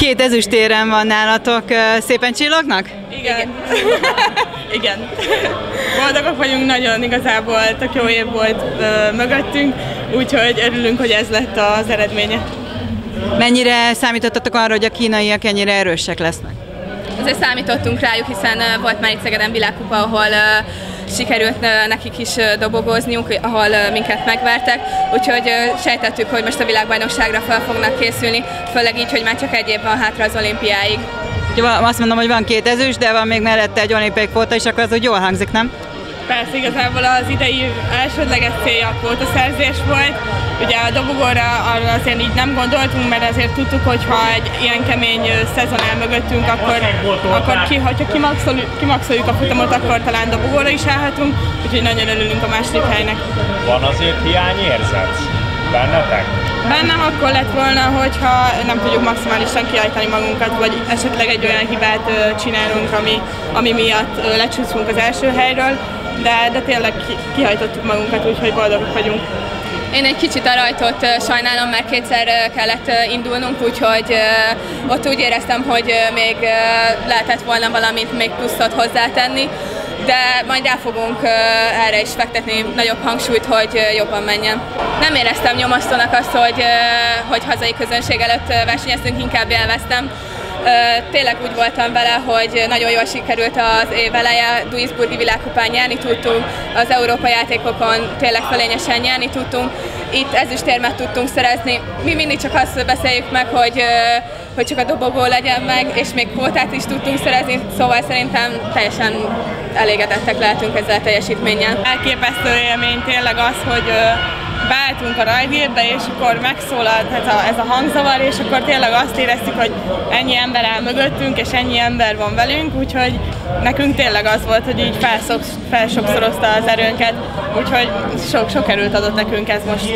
Két ezüstéren van nálatok, szépen csillognak? Igen. Igen. Boldogok vagyunk nagyon, igazából tök jó év volt ö, mögöttünk, úgyhogy örülünk, hogy ez lett az eredménye. Mennyire számítottatok arra, hogy a kínaiak ennyire erősek lesznek? Azért számítottunk rájuk, hiszen volt már itt Szegeden világkupa, ahol sikerült nekik is dobogózniuk, ahol minket megvertek, úgyhogy sejtettük, hogy most a világbajnokságra fel fognak készülni, főleg így, hogy már csak egy év van hátra az olimpiáig. Azt mondom, hogy van két ezüst, de van még mellette egy olimpiai kvóta, és akkor az úgy jól hangzik, nem? Persze, igazából az idei elsődleges célja a kvótaszerzés volt. Ugye a dobogóra arra azért így nem gondoltunk, mert azért tudtuk, hogy ha egy ilyen kemény szezon el mögöttünk, akkor, akkor ki, ha kimaxoljuk, kimaxoljuk a futamot, akkor talán dobogóra is állhatunk, úgyhogy nagyon örülünk a második helynek. Van azért hiányérzet bennetek? Bennem akkor lett volna, hogyha nem tudjuk maximálisan kiállítani magunkat, vagy esetleg egy olyan hibát csinálunk, ami, ami miatt lecsúszunk az első helyről, de, de tényleg kihajtottuk magunkat, úgyhogy boldogok vagyunk. Én egy kicsit a rajtot sajnálom, mert kétszer kellett indulnunk, úgyhogy ott úgy éreztem, hogy még lehetett volna valamit még pluszot hozzátenni, de majd rá fogunk erre is fektetni nagyobb hangsúlyt, hogy jobban menjen. Nem éreztem nyomasztónak azt, hogy, hogy hazai közönség előtt versenyeztünk, inkább élveztem Tényleg úgy voltam vele, hogy nagyon jól sikerült az év eleje, Duisburgi világkupán nyerni tudtunk, az Európa játékokon tényleg felényesen nyerni tudtunk, itt ezüstérmet tudtunk szerezni. Mi mindig csak azt beszéljük meg, hogy, hogy csak a dobogó legyen meg, és még kvótát is tudtunk szerezni, szóval szerintem teljesen elégedettek lehetünk ezzel a teljesítménnyel. Elképesztő élmény tényleg az, hogy beálltunk a rajgépbe, és akkor megszólalt ez a, ez a hangzavar, és akkor tényleg azt éreztük, hogy ennyi ember áll mögöttünk, és ennyi ember van velünk, úgyhogy nekünk tényleg az volt, hogy így felsokszorozta az erőnket, úgyhogy sok, sok erőt adott nekünk ez most.